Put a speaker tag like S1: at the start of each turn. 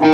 S1: 어.